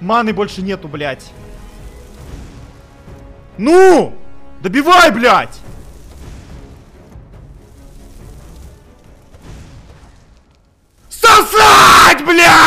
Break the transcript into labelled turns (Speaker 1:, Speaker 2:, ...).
Speaker 1: Маны больше нету, блядь. Ну! Добивай, блядь! Сосать, блядь!